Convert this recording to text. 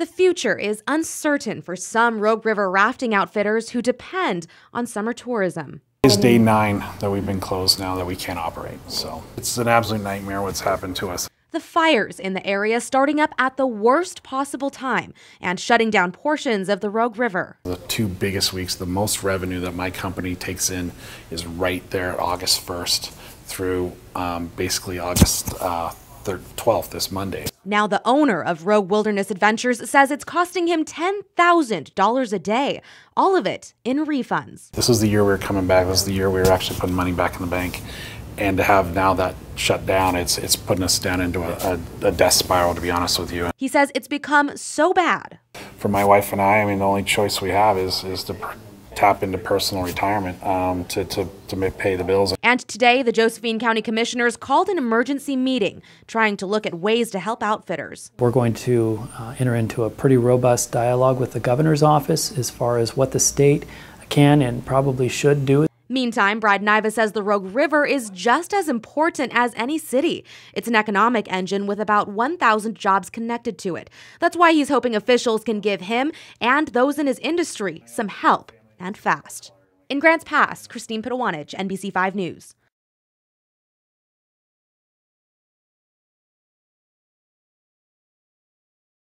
The future is uncertain for some Rogue River rafting outfitters who depend on summer tourism. It's day nine that we've been closed now that we can't operate. So it's an absolute nightmare what's happened to us. The fires in the area starting up at the worst possible time and shutting down portions of the Rogue River. The two biggest weeks, the most revenue that my company takes in is right there August 1st through um, basically August uh, 12th, this Monday. Now, the owner of Rogue Wilderness Adventures says it's costing him $10,000 a day, all of it in refunds. This was the year we were coming back. This is the year we were actually putting money back in the bank. And to have now that shut down, it's it's putting us down into a, a, a death spiral, to be honest with you. He says it's become so bad. For my wife and I, I mean, the only choice we have is, is to tap into personal retirement um, to, to, to pay the bills. And today, the Josephine County Commissioners called an emergency meeting trying to look at ways to help outfitters. We're going to uh, enter into a pretty robust dialogue with the governor's office as far as what the state can and probably should do. Meantime, Brad Niva says the Rogue River is just as important as any city. It's an economic engine with about 1,000 jobs connected to it. That's why he's hoping officials can give him and those in his industry some help and fast. In Grants Pass, Christine Pitawanich, NBC5 News.